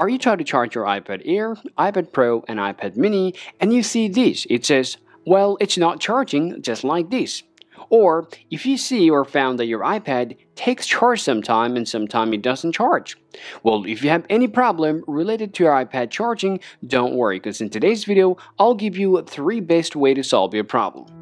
Are you trying to charge your iPad Air, iPad Pro, and iPad Mini, and you see this? It says, well, it's not charging, just like this. Or if you see or found that your iPad takes charge sometime and sometime it doesn't charge. Well, if you have any problem related to your iPad charging, don't worry because in today's video, I'll give you 3 best way to solve your problem.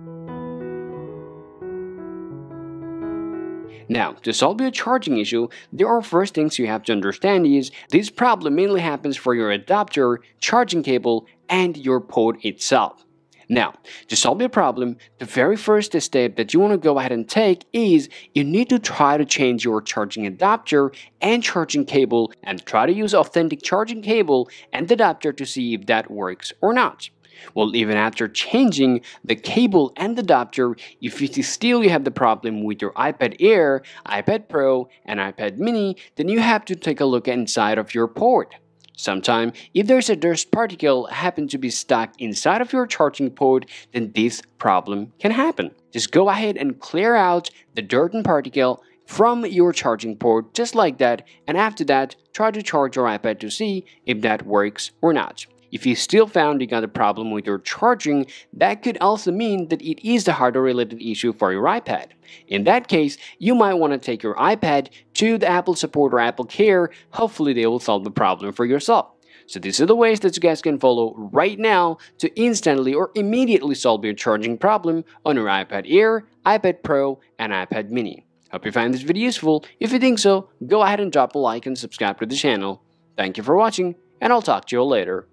Now, to solve your charging issue, there are first things you have to understand is this problem mainly happens for your adapter, charging cable, and your port itself. Now, to solve your problem, the very first step that you want to go ahead and take is you need to try to change your charging adapter and charging cable and try to use authentic charging cable and adapter to see if that works or not. Well, even after changing the cable and the adapter, if you still you have the problem with your iPad Air, iPad Pro, and iPad Mini, then you have to take a look inside of your port. Sometimes, if there's a dust particle happen to be stuck inside of your charging port, then this problem can happen. Just go ahead and clear out the dirt and particle from your charging port just like that and after that try to charge your iPad to see if that works or not. If you still found you got a problem with your charging, that could also mean that it is a hardware related issue for your iPad. In that case, you might want to take your iPad to the Apple support or Apple Care, hopefully they will solve the problem for yourself. So these are the ways that you guys can follow right now to instantly or immediately solve your charging problem on your iPad Air, iPad Pro, and iPad Mini. Hope you find this video useful. If you think so, go ahead and drop a like and subscribe to the channel. Thank you for watching, and I'll talk to you later.